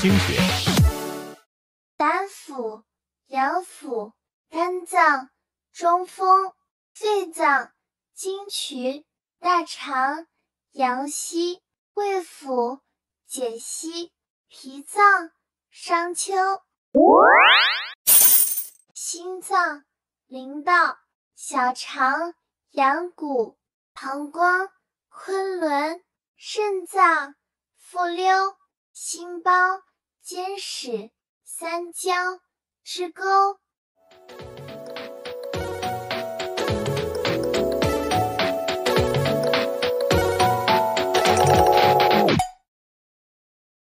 经学。胆腑、阳腑、肝脏、中风、肺脏、经渠、大肠、阳溪、胃腑、解析、脾脏、商丘、心脏、淋道、小肠、阳谷、膀胱、昆仑、肾脏、复溜、心包、肩矢、三焦、支沟、